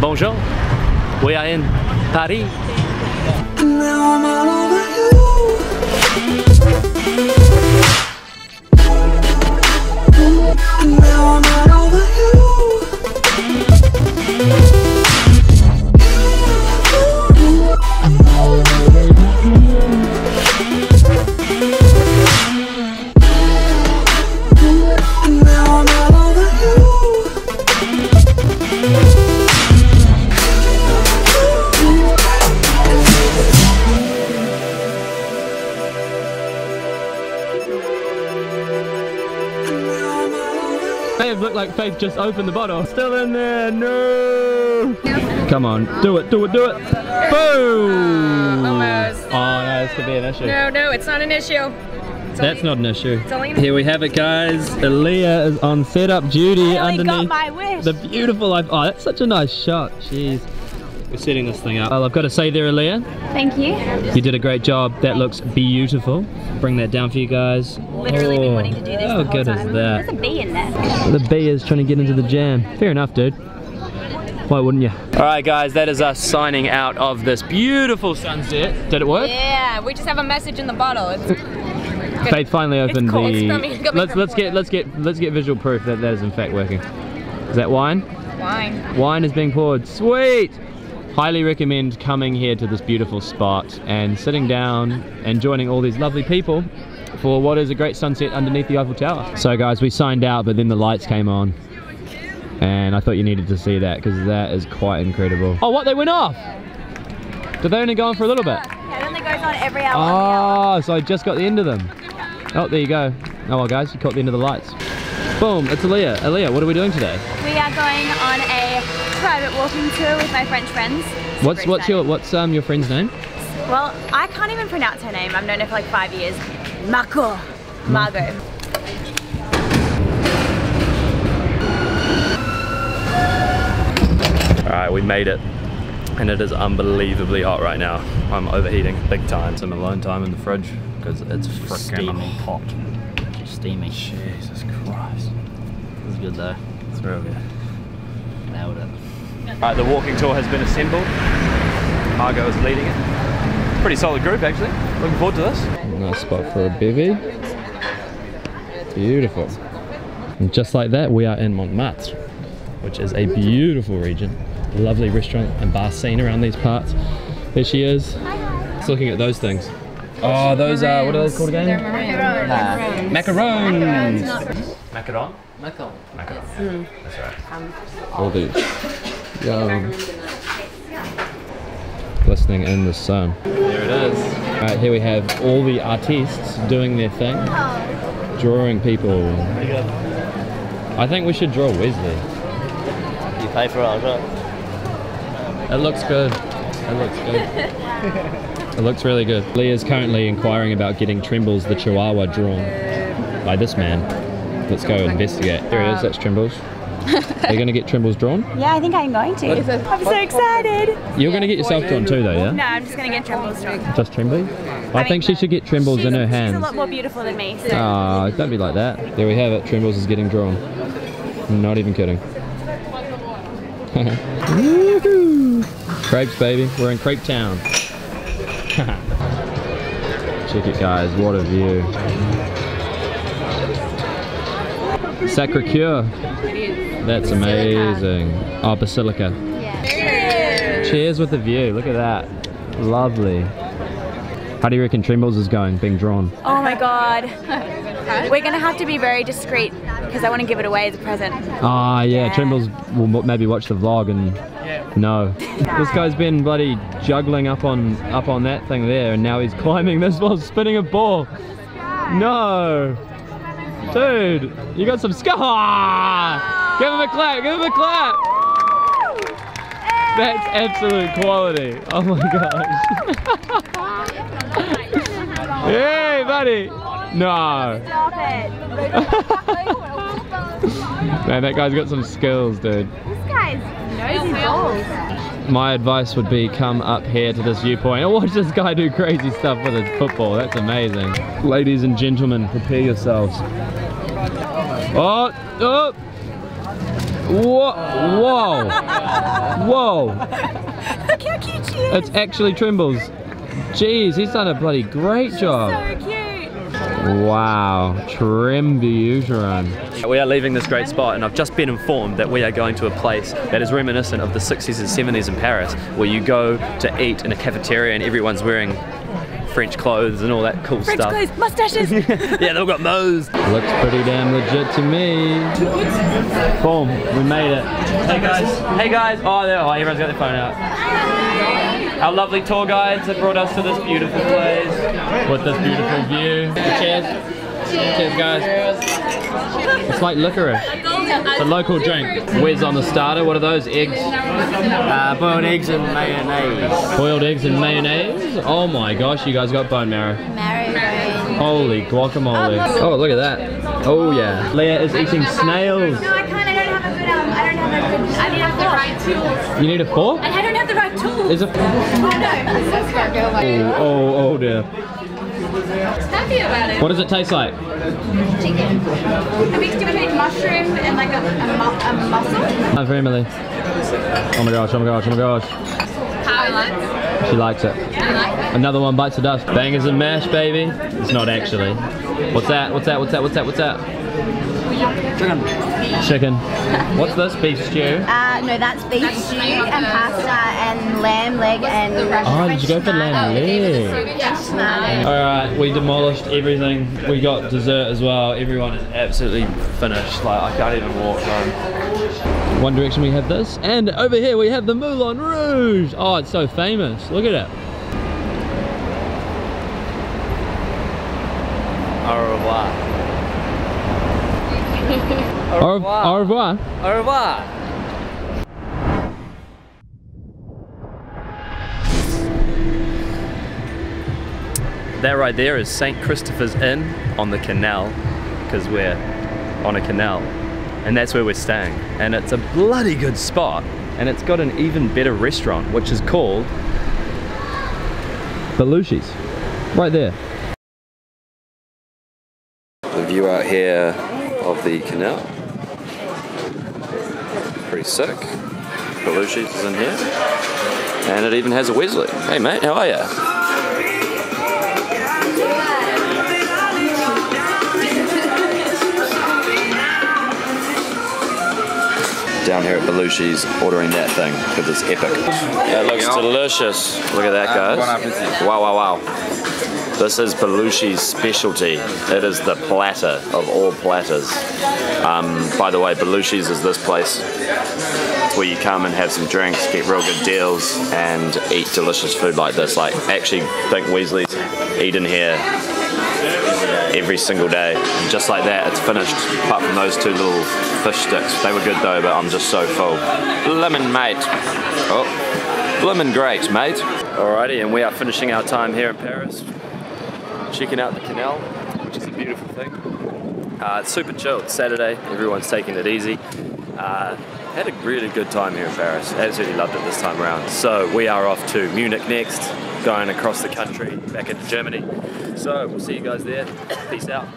Bonjour. We are in Paris. Looked like Faith just opened the bottle. Still in there, no! Come on, do it, do it, do it! Boom! almost. Oh no, this could be an issue. No, no, it's not an issue. It's That's only- not an issue. It's only Here we have it, guys. Aaliyah is on setup duty I underneath the beautiful. Oh, that's such a nice shot. Jeez. We're setting this thing up. Well, I've got to say there, Aaliyah, Thank you. you did a great job. That looks beautiful. Bring that down for you guys. Literally been Oh, wanting to do this How the good time. is There's that? a bee in there. The bee is trying to get into the jam. Fair enough, dude. Why wouldn't you? All right, guys, that is us signing out of this beautiful sunset. Did it work? Yeah, we just have a message in the bottle. It's, Faith finally opened cold, the. it's coming- coming let's let's get let's get let's get visual proof that that is in fact working. Is that wine? wine. Wine is being poured. Sweet. Highly recommend coming here to this beautiful spot and sitting down and joining all these lovely people for what is a great sunset underneath the Eiffel Tower. So guys, we signed out, but then the lights came on. And I thought you needed to see that because that is quite incredible. Oh, what? They went off? Did they only go on for a little bit? It only goes on every hour. Oh, so I just got the end of them. Oh, there you go. Oh well, guys, you caught the end of the lights. Boom, it's Aaliyah. Aaliyah, what are we doing today? We are going on a private walking tour with my French friends. Super What's what's your what's um your friend's name? Well, I can't even pronounce her name. I've known her for like five years. Marco. Margot. All right, we made it, and it is unbelievably hot right now. I'm overheating big time. Some alone time in the fridge because it's freaking hot. Steamy. Jesus Christ, It was good though. it's real good. Nailed it. All right, the walking tour has been assembled. Margot is leading it. Pretty solid group actually. Looking forward to this. Nice spot for a bivvy. Beautiful. And just like that, we are in Montmartre, which is a beautiful region. Lovely restaurant and bar scene around these parts. There she is. Just looking at those things. Oh, those are, what are they called again? Macarons. Ah. Macarons. Macaron? Michael. Macaron. That's right. All these. Yum. Glistening in the sun. There it is. Alright, here we have all the artists doing their thing. Drawing people. I think we should draw Wesley. You pay for it, I'll it. It looks good. It looks good. it looks really good. Leah's currently inquiring about getting Trembles the Chihuahua drawn by this man. Let's go investigate. There it is, that's Trembles. Are you going to get Trimble's drawn? Yeah, I think I'm going to. I'm so excited. You're going to get yourself drawn too though, yeah? No, I'm just going to get Trimble's drawn. Just Trembly? I think she should get Trimble's in her hands. She's a lot more beautiful than me. So. Ah, don't be like that. There we have it. Trembles is getting drawn. Not even kidding. Woohoo! Crepes, baby. We're in Crepe Town. Check it, guys. What a view. Sacre Coeur. That's amazing. Oh, Basilica. Cheers with the view. Look at that. Lovely. How do you reckon Trembles is going, being drawn? Oh my god. We're going to have to be very discreet because I want to give it away as a present. Ah, yeah, Trembles will maybe watch the vlog and no. this guy's been bloody juggling up on up on that thing there, and now he's climbing this while spinning a ball. No, dude, you got some skill. Ah! Give him a clap! Give him a clap! That's absolute quality. Oh my gosh. hey, buddy. No. Man, that guy's got some skills, dude. This guy's nosy balls. My advice would be come up here to this viewpoint and watch this guy do crazy stuff with his football. That's amazing. Ladies and gentlemen, prepare yourselves. Oh, oh. Whoa! Whoa! Whoa! Look how cute she is. It's actually Trimbles. Jeez, he's done a bloody great job. so cute. Wow, Trimbuteron. We are leaving this great spot and I've just been informed that we are going to a place that is reminiscent of the 60s and 70s in Paris where you go to eat in a cafeteria and everyone's wearing French clothes and all that cool French stuff. clothes, mustaches. yeah, they've all got those. Looks pretty damn legit to me. Boom, we made it. Hey guys, hey guys. Oh, there, oh everyone's got their phone out. Our lovely tour guides have brought us to this beautiful place with this beautiful view. Cheers. Cheers, guys. It's like licorice. It's a local drink. Where's on the starter? What are those? Eggs? Uh, boiled eggs and mayonnaise. Boiled eggs and mayonnaise? Oh my gosh, you guys got bone marrow. Holy guacamole. Oh, look at that. Oh yeah. Leah is eating snails. No, I can't. I don't have a good. Um, I don't have a good. I don't have the right tools. You need a fork? Is a Oh no. Oh, oh, oh dear. Happy about it. What does it taste like? Chicken. A mixture between mushroom and like a, a, mu- a mussel. Not for Emily. Oh my gosh, oh my gosh, oh my gosh. How I like She likes it. I Another one bites the dust. Bangers and mash, baby. It's not actually. What's that? What's that? What's that? What's that? What's that? Chicken. Chicken. What's this? Beef stew? Uh, no, that's beef stew and pasta and lamb leg and Oh, did you go for lamb leg? Yes. Alright, we demolished everything. We got dessert as well. Everyone is absolutely finished. Like, I can't even walk home. One direction we have this, and over here we have the Moulin Rouge. Oh, it's so famous. Look at it. Au revoir. Au revoir. Au revoir. Au revoir. That right there is St. Christopher's Inn on the canal, because we're on a canal. And that's where we're staying. And it's a bloody good spot. And it's got an even better restaurant, which is called Belushi's. Right there. The view out here of the canal. Pretty sick. Belushi's is in here. And it even has a Wesley. Hey mate, how are ya? down here at Belushi's ordering that thing because it's epic. That looks delicious. Look at that, guys. Wow, wow, wow. This is Belushi's specialty. It is the platter of all platters. Um, by the way, Belushi's is this place where you come and have some drinks, get real good deals, and eat delicious food like this. Like, actually, think Weasley's eaten here every single day. And just like that, it's finished. Apart from those two little fish sticks. They were good though, but I'm just so full. Lemon, mate. Oh, lemon great, mate. Alrighty, and we are finishing our time here in Paris. Checking out the canal, which is a beautiful thing. Uh, it's super chill. It's Saturday. Everyone's taking it easy. Uh, had a really good time here in Paris. Absolutely loved it this time around. So we are off to Munich next, going across the country back into Germany. So we'll see you guys there. Peace out.